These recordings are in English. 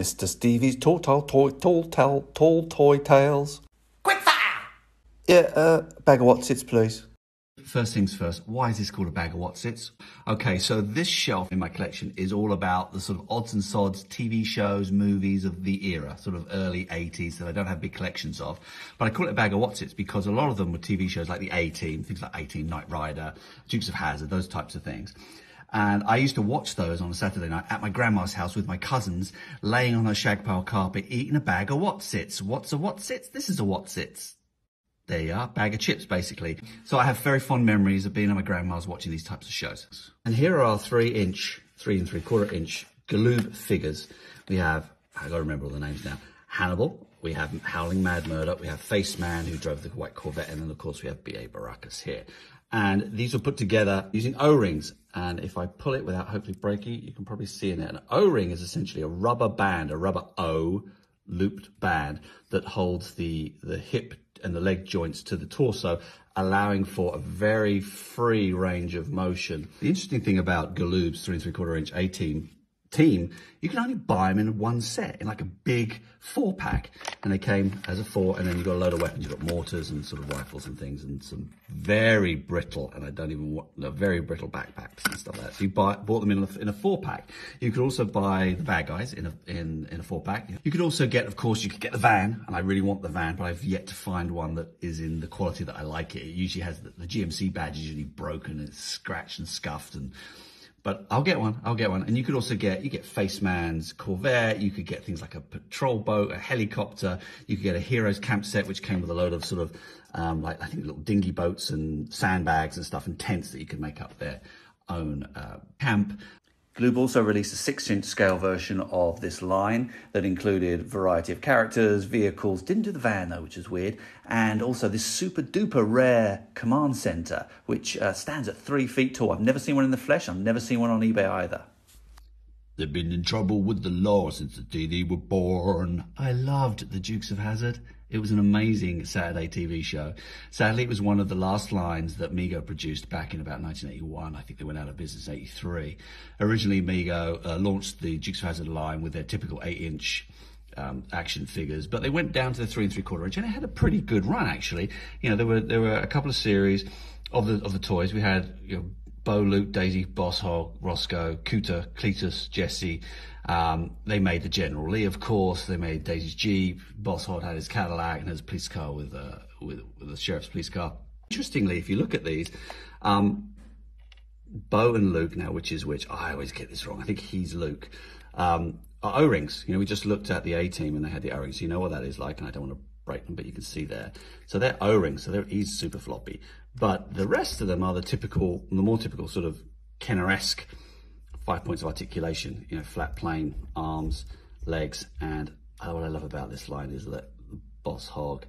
Mr. Stevie's tall, tall, toy, tall, tall, tall toy tales. Quickfire! Yeah, uh, bag of Wotsits, please. First things first, why is this called a bag of Wotsits? Okay, so this shelf in my collection is all about the sort of odds and sods TV shows, movies of the era, sort of early 80s that I don't have big collections of. But I call it a bag of Wotsits because a lot of them were TV shows like the A-Team, things like A-Team, Knight Rider, Dukes of Hazzard, those types of things. And I used to watch those on a Saturday night at my grandma's house with my cousins, laying on her shag pile carpet, eating a bag of Wotsits. What's a Wotsits? This is a Wotsits. There you are, bag of chips basically. So I have very fond memories of being at my grandma's watching these types of shows. And here are our three inch, three and three quarter inch Galoob figures. We have, I gotta remember all the names now, Hannibal, we have Howling Mad Murdock, we have Face Man who drove the white Corvette, and then of course we have B.A. Baracus here. And these were put together using O-rings. And if I pull it without hopefully breaking it, you can probably see in it. An O-ring is essentially a rubber band, a rubber O looped band that holds the, the hip and the leg joints to the torso, allowing for a very free range of motion. The interesting thing about Galoob's three and three quarter inch A-team team, you can only buy them in one set, in like a big four pack. And they came as a four, and then you've got a load of weapons. You've got mortars and sort of rifles and things, and some very brittle, and I don't even want, no, very brittle backpacks and stuff like that. So you buy, bought them in a, in a four pack. You could also buy the bad guys in a, in, in a four pack. You could also get, of course, you could get the van, and I really want the van, but I've yet to find one that is in the quality that I like it. It usually has, the, the GMC badge is usually broken, and it's scratched and scuffed, and but I'll get one. I'll get one. And you could also get, you get Faceman's Corvette. You could get things like a patrol boat, a helicopter. You could get a Heroes camp set, which came with a load of sort of, um, like, I think little dinghy boats and sandbags and stuff and tents that you could make up their own uh, camp. Galoob also released a 6 inch scale version of this line that included a variety of characters, vehicles, didn't do the van though, which is weird, and also this super duper rare command center, which uh, stands at three feet tall. I've never seen one in the flesh, I've never seen one on eBay either. They've been in trouble with the law since the day they were born. I loved the Dukes of Hazzard. It was an amazing Saturday TV show. Sadly, it was one of the last lines that Mego produced back in about 1981. I think they went out of business in 83. Originally, Mego uh, launched the Dukes of Hazzard line with their typical 8-inch um, action figures, but they went down to the three and three quarter inch, and it had a pretty good run actually. You know, there were there were a couple of series of the of the toys. We had you know, Bo, Luke, Daisy, Boss Hog, Roscoe, Cooter, Cletus, Jesse. Um, they made the General Lee, of course. They made Daisy's Jeep. Boss Hog had his Cadillac and his police car with, uh, with, with the sheriff's police car. Interestingly, if you look at these, um, Bo and Luke now, which is which? I always get this wrong. I think he's Luke. Um, O-rings. You know, we just looked at the A-team and they had the O-rings. You know what that is like, and I don't want to but you can see there. So they're O-rings, so they're he's super floppy. But the rest of them are the typical, the more typical sort of Kenner-esque five points of articulation, you know, flat plane, arms, legs, and what I love about this line is that Boss Hog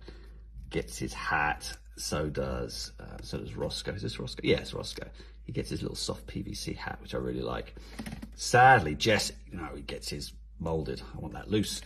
gets his hat, so does uh, so does Roscoe. Is this Roscoe? Yes, Roscoe. He gets his little soft PVC hat, which I really like. Sadly, Jess, you know, he gets his molded. I want that loose.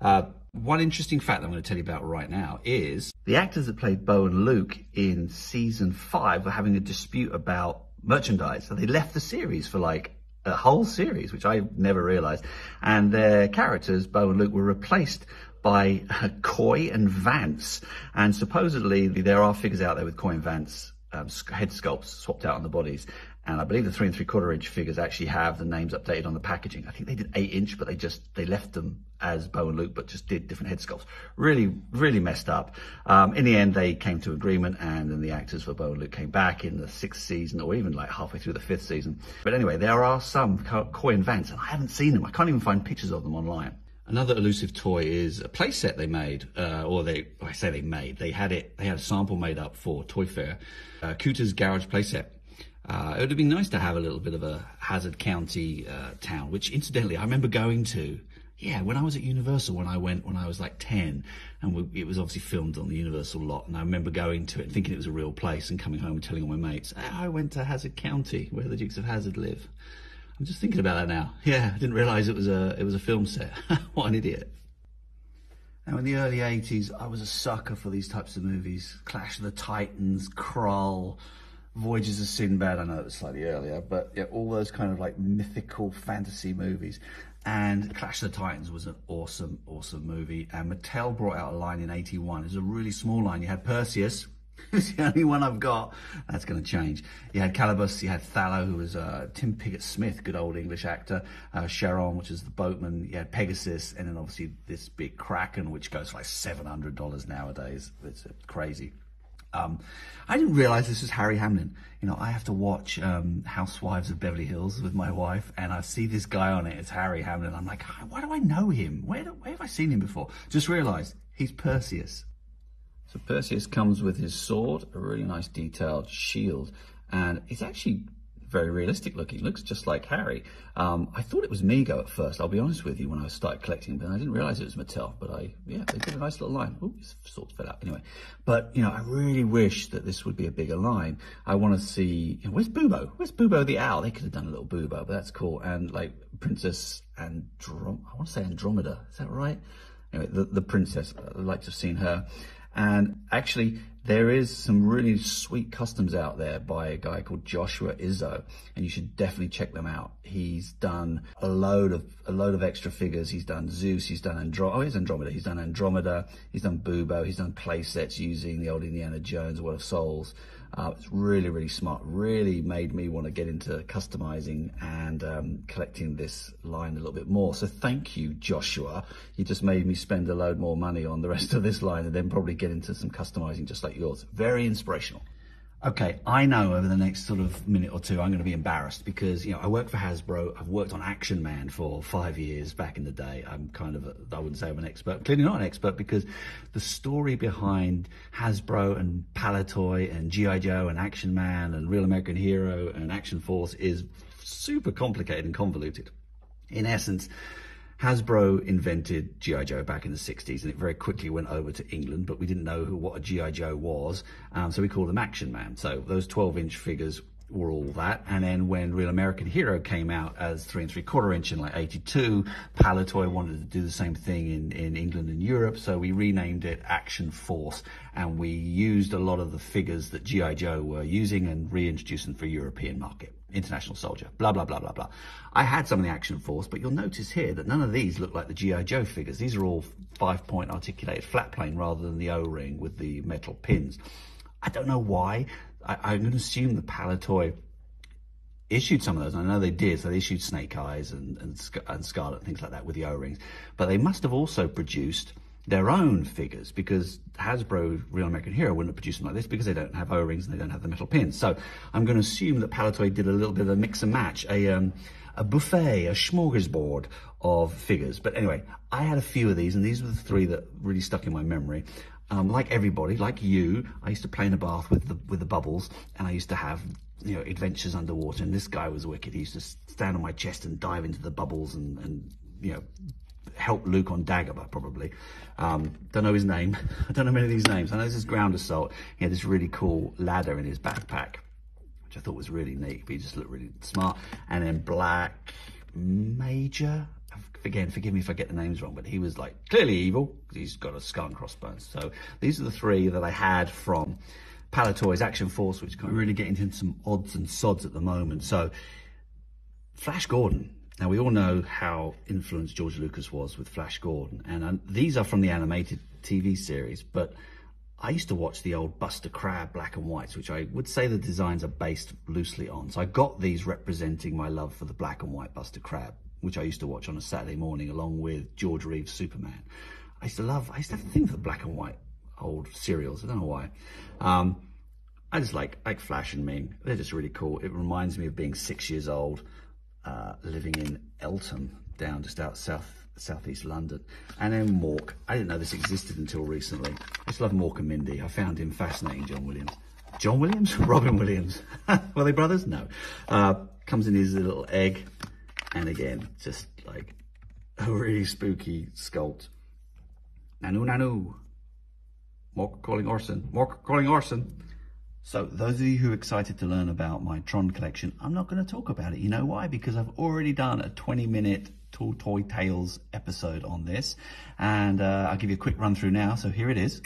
Uh, one interesting fact that I'm going to tell you about right now is the actors that played Bo and Luke in season five were having a dispute about merchandise. So they left the series for like a whole series, which I never realized. And their characters, Bo and Luke, were replaced by uh, Coy and Vance. And supposedly there are figures out there with Coy and Vance um, head sculpts swapped out on the bodies. And I believe the three and three quarter inch figures actually have the names updated on the packaging. I think they did eight inch, but they just, they left them as Bo and Luke, but just did different head sculpts. Really, really messed up. Um, in the end, they came to agreement and then the actors for Bo and Luke came back in the sixth season or even like halfway through the fifth season. But anyway, there are some Coy and Vance and I haven't seen them. I can't even find pictures of them online. Another elusive toy is a playset they made, uh, or they, I say they made, they had it, they had a sample made up for Toy Fair, uh, Cooter's Garage playset. Uh, it would have been nice to have a little bit of a Hazzard County uh, town, which incidentally I remember going to. Yeah, when I was at Universal, when I went when I was like ten, and we, it was obviously filmed on the Universal lot, and I remember going to it, thinking it was a real place, and coming home and telling all my mates, oh, I went to Hazzard County, where the Dukes of Hazzard live. I'm just thinking about that now. Yeah, I didn't realise it was a it was a film set. what an idiot. Now, in the early 80s, I was a sucker for these types of movies. Clash of the Titans, Krull, Voyages of Sinbad, I know it was slightly earlier, but yeah, all those kind of like mythical fantasy movies. And Clash of the Titans was an awesome, awesome movie. And Mattel brought out a line in 81. It was a really small line. You had Perseus, it's the only one I've got. That's going to change. You had Calibos, you had Thallo, who was uh, Tim Pigott Smith, good old English actor. Uh, Charon, which is the boatman. You had Pegasus, and then obviously this big Kraken, which goes for like $700 nowadays. It's uh, crazy. Um, I didn't realize this was Harry Hamlin. You know, I have to watch um, Housewives of Beverly Hills with my wife, and I see this guy on it. It's Harry Hamlin. I'm like, why do I know him? Where, do, where have I seen him before? Just realized he's Perseus so Perseus comes with his sword, a really nice detailed shield, and it's actually very realistic looking. Looks just like Harry. Um, I thought it was Mego at first, I'll be honest with you, when I started collecting, but I didn't realize it was Mattel. But I, yeah, they did a nice little line. Oh, his sword fell out. Anyway, but, you know, I really wish that this would be a bigger line. I want to see, you know, where's Bubo? Where's Bubo the owl? They could have done a little Bubo, but that's cool. And like Princess Androm, I want to say Andromeda. Is that right? Anyway, the, the princess, I'd like to have seen her. And actually, there is some really sweet customs out there by a guy called Joshua Izzo, and you should definitely check them out. He's done a load of a load of extra figures. He's done Zeus. He's done Andro- oh, he's Andromeda. He's done Andromeda. He's done Bubo. He's done play sets using the old Indiana Jones Well of Souls. Uh, it's really, really smart. Really made me want to get into customizing and um, collecting this line a little bit more. So thank you, Joshua. You just made me spend a load more money on the rest of this line and then probably get into some customizing just like yours. Very inspirational. Okay, I know over the next sort of minute or two, I'm going to be embarrassed because, you know, I work for Hasbro. I've worked on Action Man for five years back in the day. I'm kind of, I wouldn't say I'm an expert, clearly not an expert because the story behind Hasbro and Palitoy and G.I. Joe and Action Man and Real American Hero and Action Force is super complicated and convoluted. In essence, Hasbro invented G.I. Joe back in the 60s and it very quickly went over to England, but we didn't know who, what a G.I. Joe was, um, so we called them Action Man. So those 12 inch figures were all that. And then when Real American Hero came out as three and three quarter inch in like 82, Palitoy wanted to do the same thing in, in England and Europe. So we renamed it Action Force and we used a lot of the figures that G.I. Joe were using and reintroduced them for European market international soldier, blah, blah, blah, blah, blah. I had some of the Action Force, but you'll notice here that none of these look like the G.I. Joe figures. These are all five point articulated flat plane rather than the O-ring with the metal pins. I don't know why. I, am going to assume the Palitoy issued some of those. I know they did. So they issued Snake Eyes and, and, and Scarlett and things like that with the O-rings. But they must have also produced their own figures because Hasbro Real American Hero wouldn't have produced them like this because they don't have O-rings and they don't have the metal pins. So I'm going to assume that Palitoy did a little bit of a mix and match, a, um, a buffet, a smorgasbord of figures. But anyway, I had a few of these and these were the three that really stuck in my memory. Um, like everybody, like you, I used to play in a bath with the with the bubbles, and I used to have you know adventures underwater. And this guy was wicked. He used to stand on my chest and dive into the bubbles and and you know help Luke on Dagobah, probably. Um, don't know his name. I don't know many of these names. I know this is Ground Assault. He had this really cool ladder in his backpack, which I thought was really neat. But he just looked really smart. And then Black Major. Again, forgive me if I get the names wrong, but he was like clearly evil because he's got a skull and crossbones. So these are the three that I had from Palitoy's Action Force, which of really getting into some odds and sods at the moment. So Flash Gordon now, we all know how influenced George Lucas was with Flash Gordon, and um, these are from the animated TV series, but I used to watch the old Buster Crabbe black and whites, which I would say the designs are based loosely on. So I got these representing my love for the black and white Buster Crabbe, which I used to watch on a Saturday morning along with George Reeves' Superman. I used to love, I used to have a thing for black and white old serials. I don't know why. Um, I just like, like Flash and Ming. They're just really cool. It reminds me of being six years old uh, living in Eltham, down just out south southeast London. And then Mork. I didn't know this existed until recently. I just love Mork and Mindy. I found him fascinating, John Williams. John Williams? Robin Williams. Were they brothers? No. Uh, comes in his little egg. And again, just like a really spooky sculpt. Nanu Nanu. Mork calling Orson. Mork calling Orson. So those of you who are excited to learn about my Tron collection, I'm not going to talk about it. You know why? Because I've already done a 20 minute Tall Toy Tales episode on this. And uh, I'll give you a quick run through now. So here it is.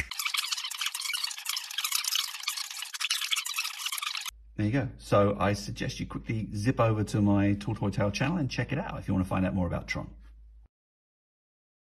There you go. So I suggest you quickly zip over to my Toy Tale channel and check it out if you want to find out more about Tron.